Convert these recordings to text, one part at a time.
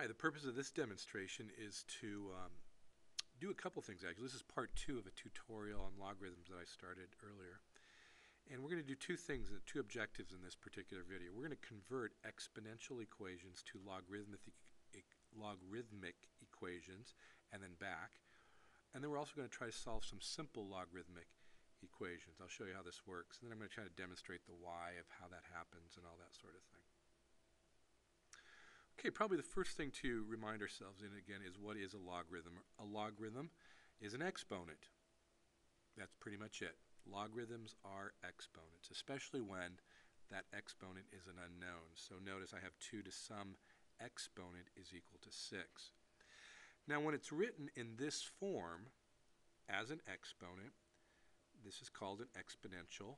Hi, the purpose of this demonstration is to um, do a couple things actually. This is part two of a tutorial on logarithms that I started earlier. And we're going to do two things, uh, two objectives in this particular video. We're going to convert exponential equations to logarithmic, e logarithmic equations and then back. And then we're also going to try to solve some simple logarithmic equations. I'll show you how this works. And then I'm going to try to demonstrate the why of how that happens and all that sort of thing. Okay, probably the first thing to remind ourselves in again is what is a logarithm? A logarithm is an exponent. That's pretty much it. Logarithms are exponents, especially when that exponent is an unknown. So notice I have 2 to some exponent is equal to 6. Now when it's written in this form as an exponent, this is called an exponential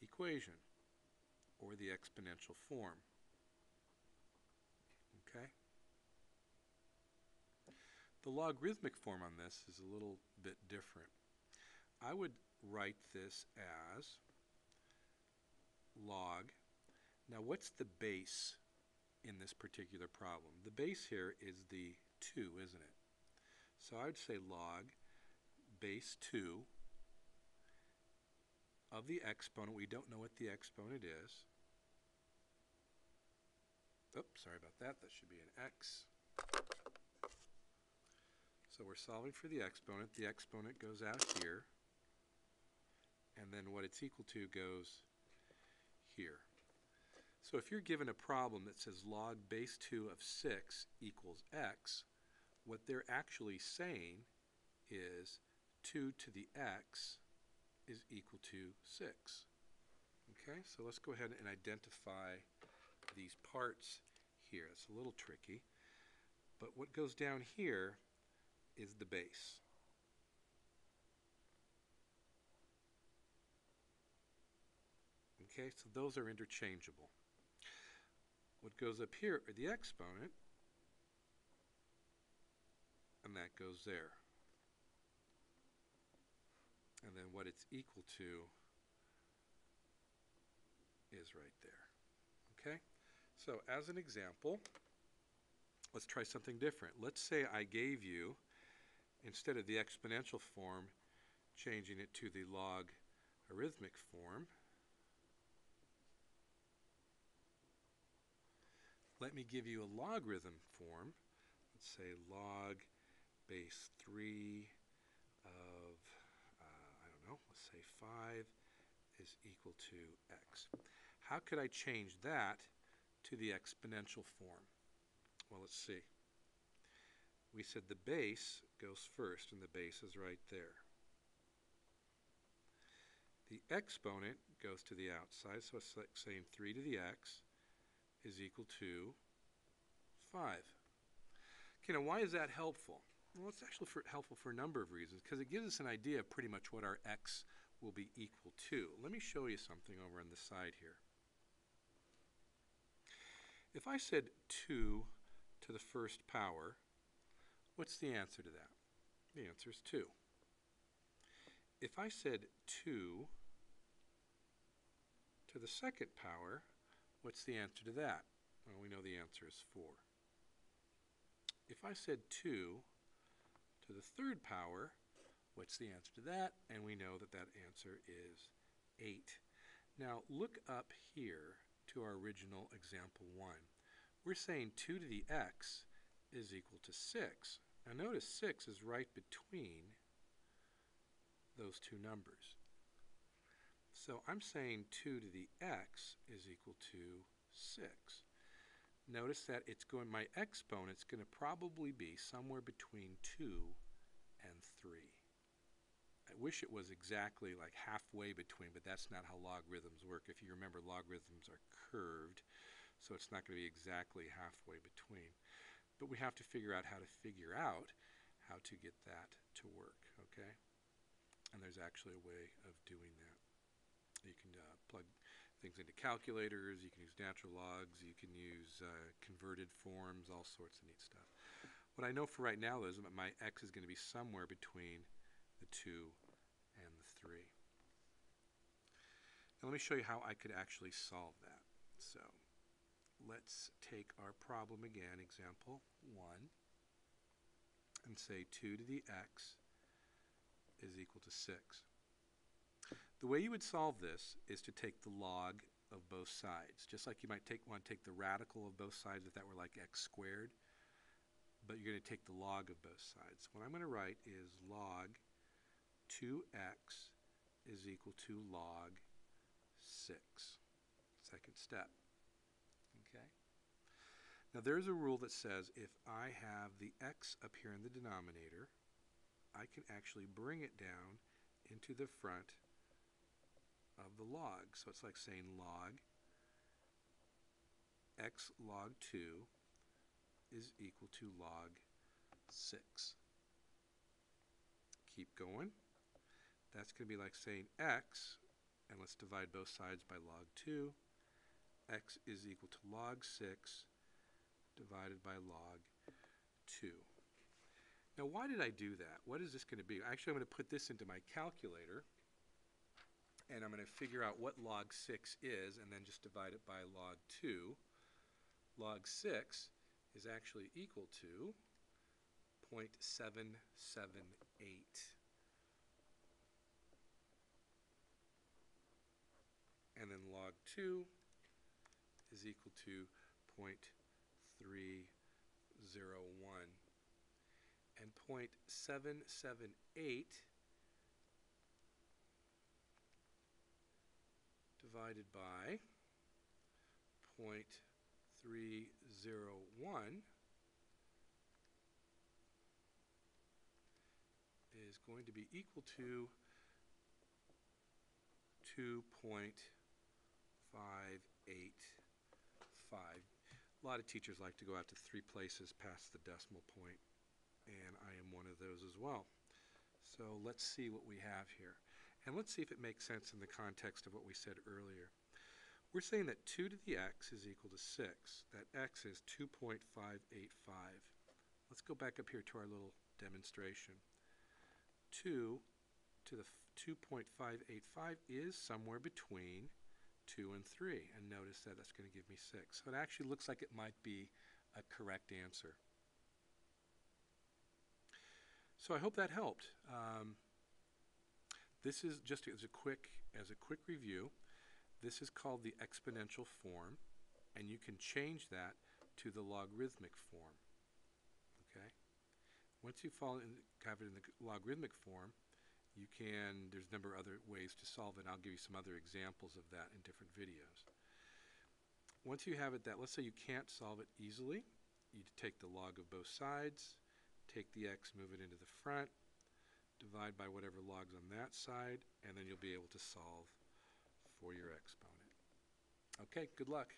equation or the exponential form. Okay? The logarithmic form on this is a little bit different. I would write this as log. Now what's the base in this particular problem? The base here is the 2, isn't it? So I would say log base 2 of the exponent. We don't know what the exponent is. Oops, sorry about that. That should be an x. So we're solving for the exponent. The exponent goes out here. And then what it's equal to goes here. So if you're given a problem that says log base 2 of 6 equals x, what they're actually saying is 2 to the x is equal to 6. Okay, so let's go ahead and identify these parts here. It's a little tricky. But what goes down here is the base. Okay, so those are interchangeable. What goes up here are the exponent, and that goes there. And then what it's equal to is right there. Okay? So as an example, let's try something different. Let's say I gave you, instead of the exponential form, changing it to the logarithmic form. Let me give you a logarithm form. Let's say log base 3 of, uh, I don't know, let's say 5 is equal to x. How could I change that to the exponential form? Well, let's see. We said the base goes first, and the base is right there. The exponent goes to the outside, so it's like saying 3 to the x is equal to 5. Okay, now why is that helpful? Well, it's actually for, helpful for a number of reasons, because it gives us an idea of pretty much what our x will be equal to. Let me show you something over on the side here. If I said 2 to the first power, what's the answer to that? The answer is 2. If I said 2 to the second power, what's the answer to that? Well, we know the answer is 4. If I said 2 to the third power, what's the answer to that? And we know that that answer is 8. Now look up here to our original example 1. We're saying 2 to the x is equal to 6. Now notice 6 is right between those two numbers. So I'm saying 2 to the x is equal to 6. Notice that it's going, my exponent's going to probably be somewhere between 2 and 3. I wish it was exactly like halfway between, but that's not how logarithms work. If you remember, logarithms are curved, so it's not going to be exactly halfway between. But we have to figure out how to figure out how to get that to work, okay? And there's actually a way of doing that. You can uh, plug things into calculators, you can use natural logs, you can use uh, converted forms, all sorts of neat stuff. What I know for right now is that my x is going to be somewhere between the 2 and the 3. Now let me show you how I could actually solve that. So let's take our problem again, example 1, and say 2 to the x is equal to 6. The way you would solve this is to take the log of both sides, just like you might take want to take the radical of both sides if that were like x squared, but you're going to take the log of both sides. What I'm going to write is log 2x is equal to log 6. Second step. Now there's a rule that says if I have the x up here in the denominator, I can actually bring it down into the front of the log. So it's like saying log x log 2 is equal to log 6. Keep going. That's going to be like saying x, and let's divide both sides by log 2. x is equal to log 6 divided by log 2. Now why did I do that? What is this going to be? Actually, I'm going to put this into my calculator and I'm going to figure out what log 6 is and then just divide it by log 2. Log 6 is actually equal to 0.778. And then log 2 is equal to 0.301. And 0.778 divided by 0.301 is going to be equal to 2.585. A lot of teachers like to go out to three places past the decimal point, and I am one of those as well. So let's see what we have here. And let's see if it makes sense in the context of what we said earlier. We're saying that 2 to the x is equal to 6. That x is 2.585. Let's go back up here to our little demonstration. 2 to the 2.585 is somewhere between 2 and 3. And notice that that's going to give me 6. So it actually looks like it might be a correct answer. So I hope that helped. Um, this is just as a quick as a quick review. This is called the exponential form, and you can change that to the logarithmic form. Okay. Once you fall in, have it in the logarithmic form, you can. There's a number of other ways to solve it. I'll give you some other examples of that in different videos. Once you have it that, let's say you can't solve it easily, you take the log of both sides, take the x, move it into the front, divide by whatever log's on that side, and then you'll be able to solve for your exponent. Okay, good luck.